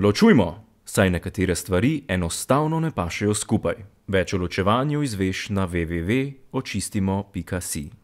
Ločujmo, saj nekatere stvari enostavno ne pašejo skupaj. Več o ločevanju izveš na www.očistimo.si.